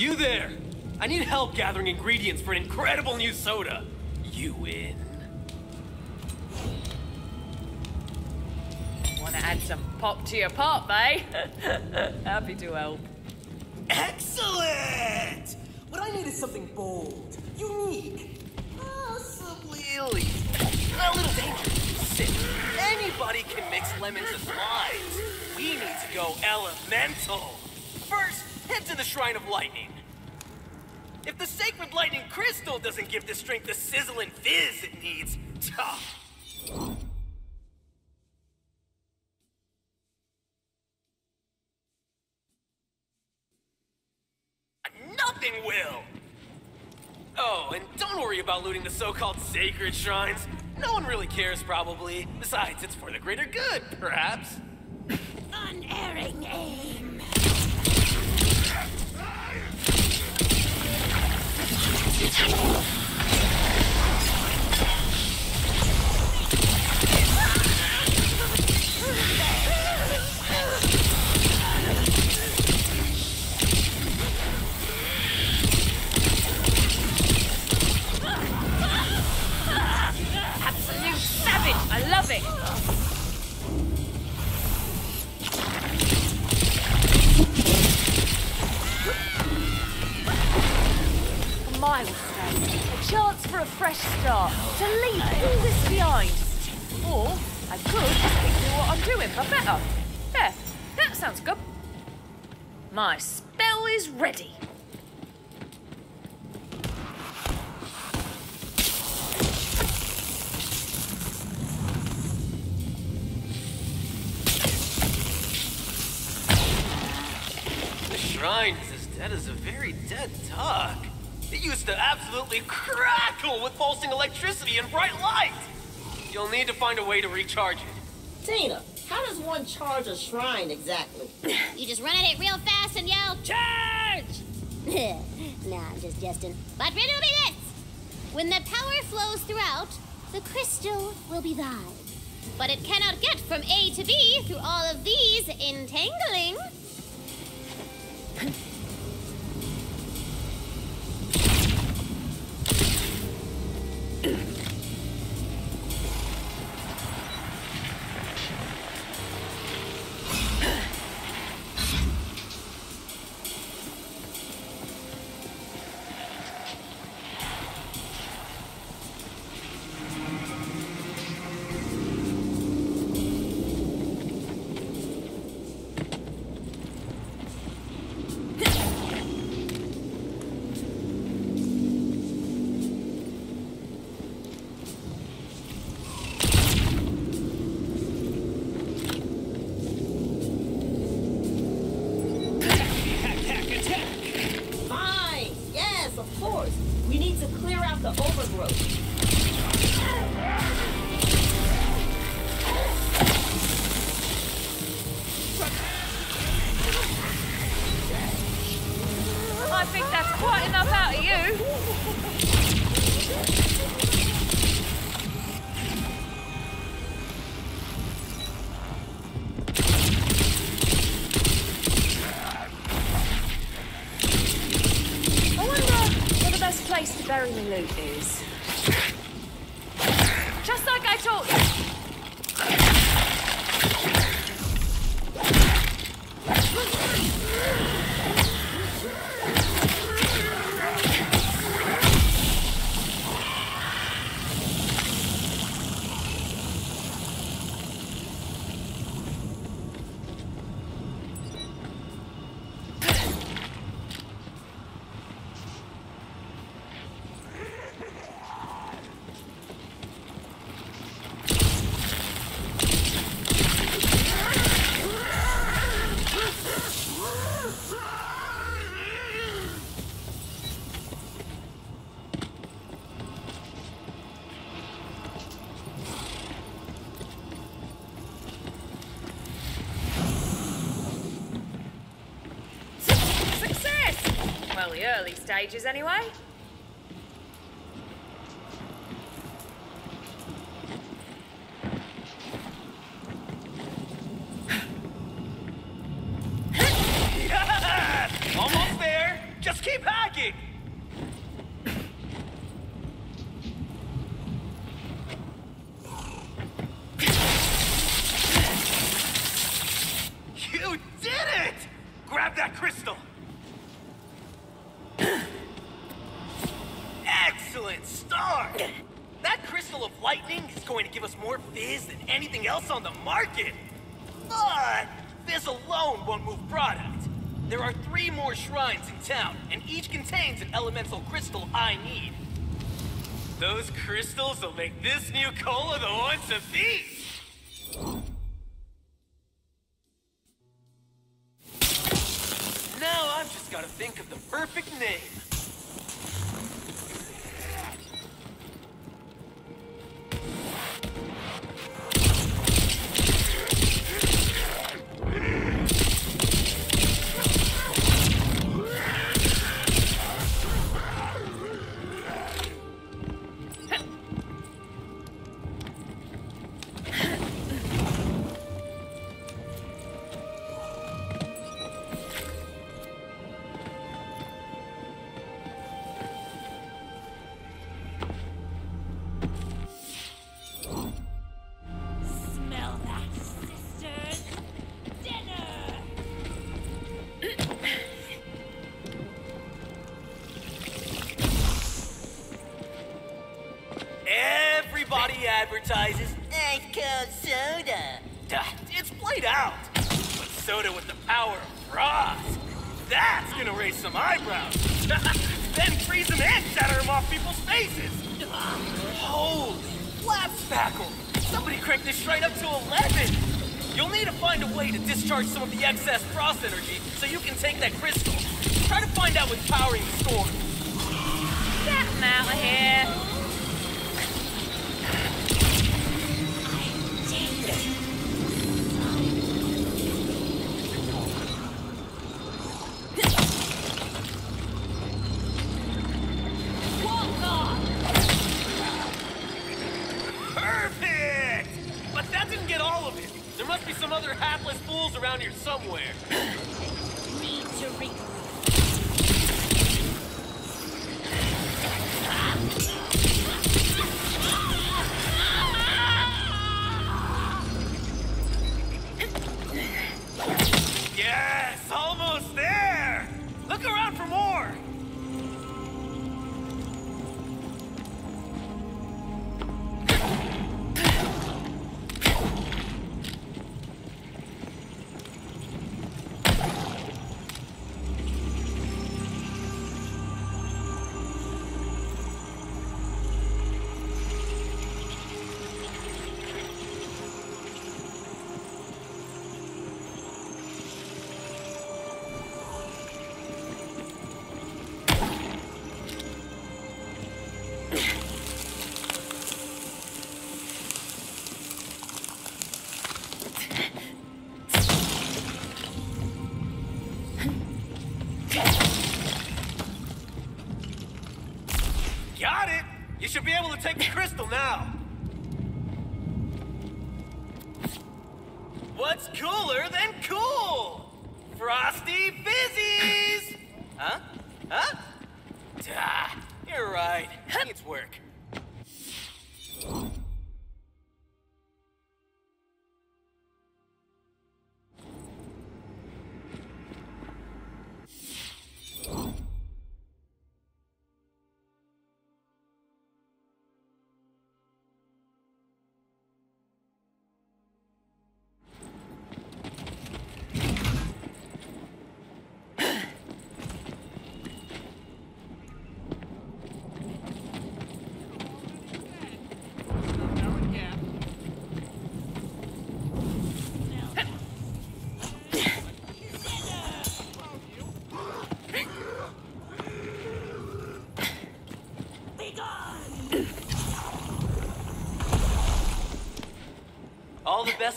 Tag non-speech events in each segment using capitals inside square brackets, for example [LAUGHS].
You there! I need help gathering ingredients for an incredible new soda. You in? Want to add some pop to your pop, eh? [LAUGHS] Happy to help. Excellent! What I need is something bold, unique, possibly elite, a little dangerous. Sick. Anybody can mix lemons and limes. We need to go elemental. First, head to the Shrine of Lightning. If the Sacred Lightning Crystal doesn't give this drink the sizzle and fizz it needs, tough. Nothing will! Oh, and don't worry about looting the so-called sacred shrines. No one really cares, probably. Besides, it's for the greater good, perhaps. Unerring aim. It's a wolf. Start. To leave all this behind. Or I could just keep doing what I'm doing, but better. Yeah, that sounds good. My spell is ready. The shrine is as dead as a very dead duck. It used to absolutely crackle with pulsing electricity and bright light. You'll need to find a way to recharge it. Tina, how does one charge a shrine exactly? [LAUGHS] You just run at it real fast and yell, Charge! [LAUGHS] nah, I'm just jesting. But riddle me this! When the power flows throughout, the crystal will be thine. But it cannot get from A to B through all of these entangling. [LAUGHS] stages anyway. Almost there. Just keep But this alone won't move product. There are three more shrines in town, and each contains an elemental crystal I need. Those crystals will make this new cola the one to beat! Now I've just gotta think of the perfect name. Some eyebrows. [LAUGHS] then freeze them and shatter them off people's faces. Holy flap spackle! Somebody cranked this shrine up to 11! You'll need to find a way to discharge some of the excess frost energy so you can take that crystal. Try to find out what's powering the storm. Get 'em out of here.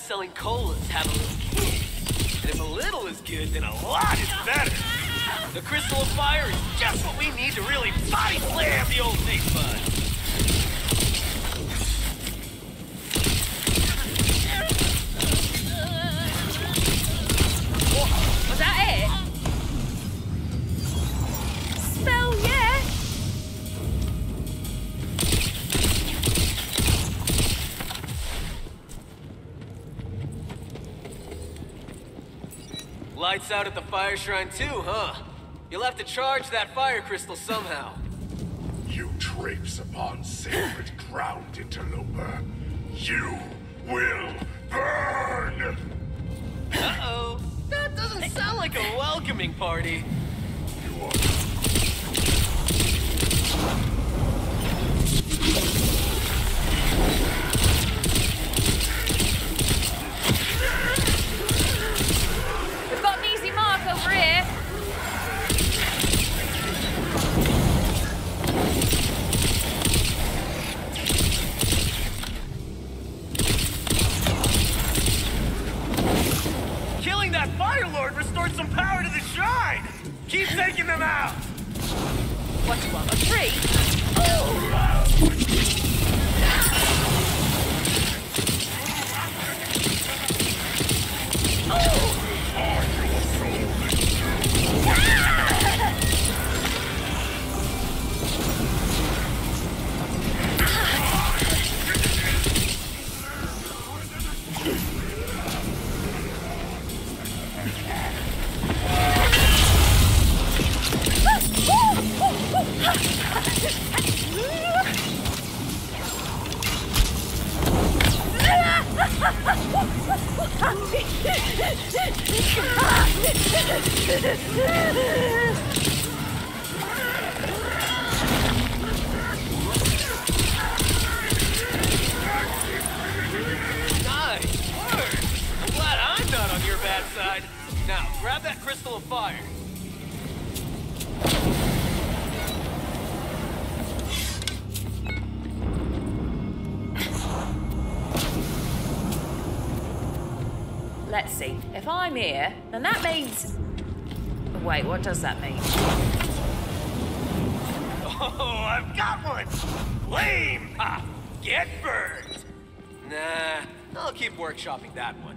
Best-selling colas have a little kick. And if a little is good, then a lot is better. The Crystal of Fire is just what we need to really body slam the old taste bud. lights out at the fire shrine too, huh? You'll have to charge that fire crystal somehow. You traipse upon sacred ground, interloper. You will burn! Uh-oh. That doesn't sound like a welcoming party. I'm here, then that means. Wait, what does that mean? [LAUGHS] Oh, I've got one! Flame! Ha! Ah, get burned! Nah, I'll keep workshopping that one.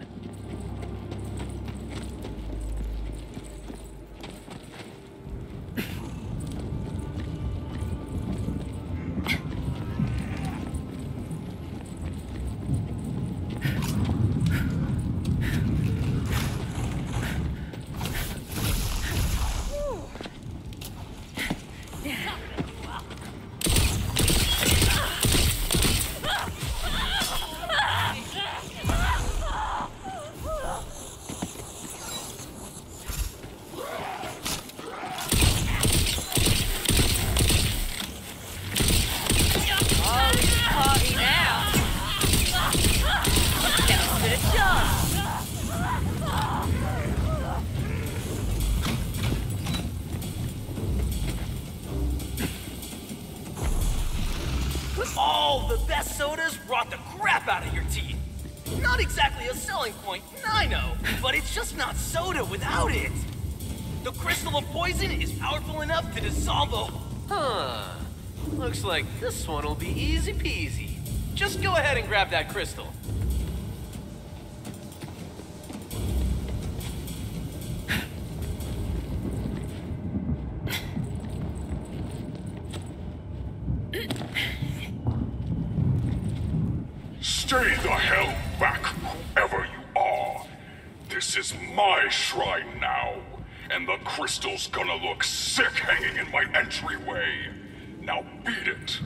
All the best sodas brought the crap out of your teeth. Not exactly a selling point, I know, but it's just not soda without it. The crystal of poison is powerful enough to dissolve a. Huh. Looks like this one will be easy peasy. Just go ahead and grab that crystal. This is my shrine now, and the crystal's gonna look sick hanging in my entryway. Now beat it.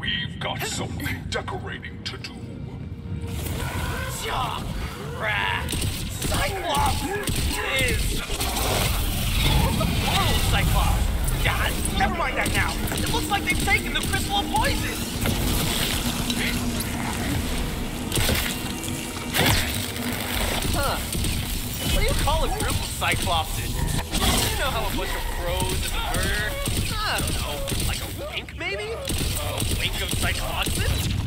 We've got some decorating to do. Cyclops is. What's the Cyclops? God, never mind that now. It looks like they've taken the crystal of poison. Huh. What do you call a group of Cyclopses? You know how a bunch of crows is a murder? I don't know. Like a wink, maybe? A wink of Cyclopses?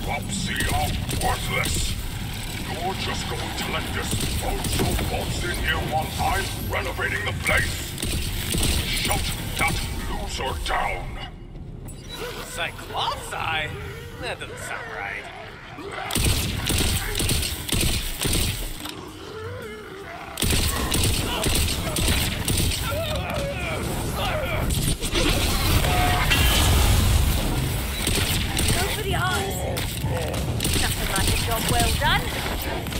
Cyclopsy are worthless. You're just going to let this also waltz in here while I'm renovating the place. Shut that loser down. Cyclops Eye? That doesn't sound right. Job well done.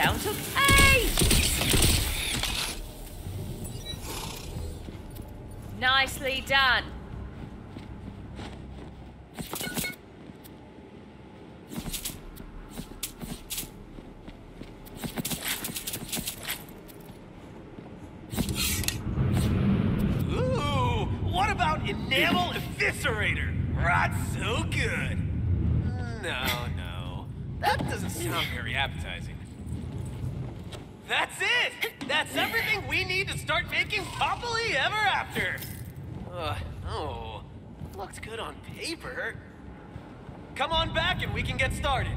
Cooldown took ages. Nicely done. Ooh, what about Enamel Eviscerator? So good. No, no. That doesn't sound very appetizing. That's it! That's everything we need to start making Poppily Ever After! Uh, oh. Looks good on paper. Come on back and we can get started.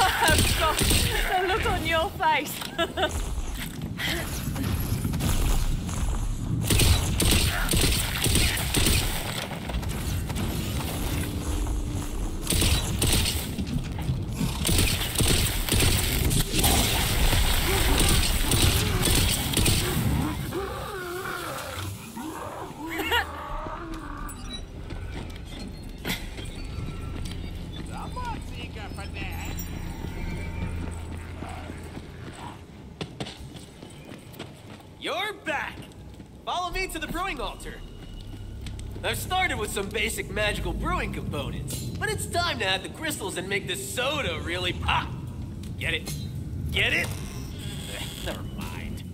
Oh gosh, the look on your face. Someone's eager for that. You're back! Follow me to the brewing altar. I've started with some basic magical brewing components, but it's time to add the crystals and make this soda really pop. Get it? Get it? Eh, Never mind.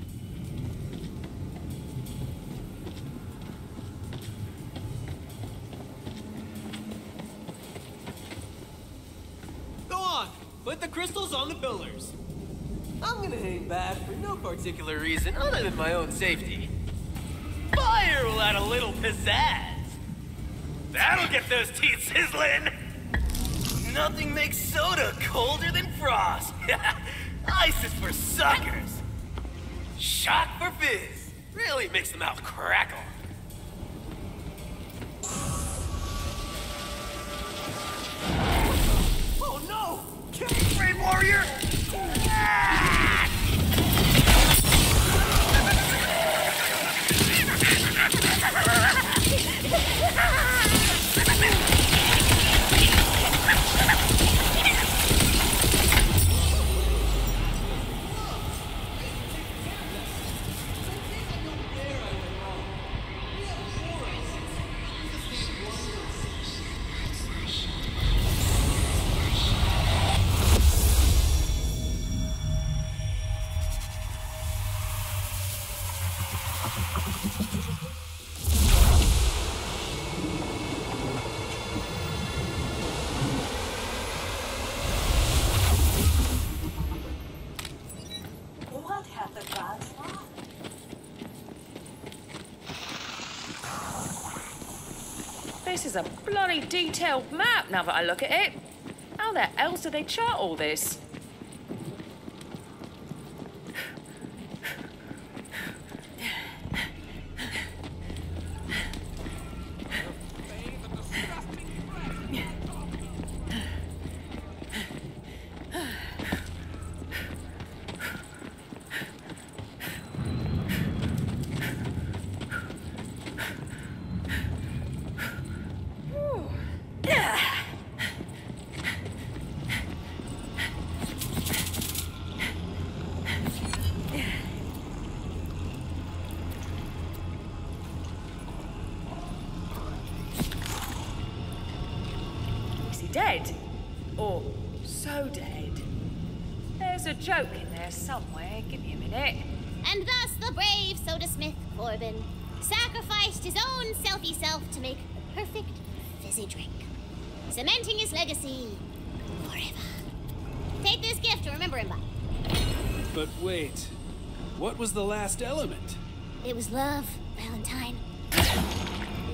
Go on, put the crystals on the pillars. I'm gonna hang back for no particular reason other than my own safety. Fire will add a little pizzazz. That'll get those teeth sizzling. Nothing makes soda colder than frost. [LAUGHS] Ice is for suckers. Shock for fizz. Really makes the mouth crackle. Oh no! Kill me, Warrior! Ah! Bloody detailed map now that I look at it. How the hell do they chart all this? There's a joke in there somewhere. Give me a minute. And thus the brave Soda Smith Korbin sacrificed his own selfie self to make the perfect fizzy drink, cementing his legacy forever. Take this gift to remember him by. But wait, what was the last element? It was love, Valentine.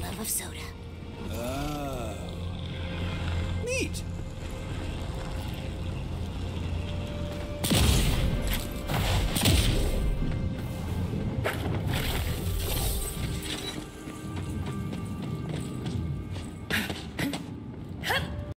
Love of soda. Oh. Neat.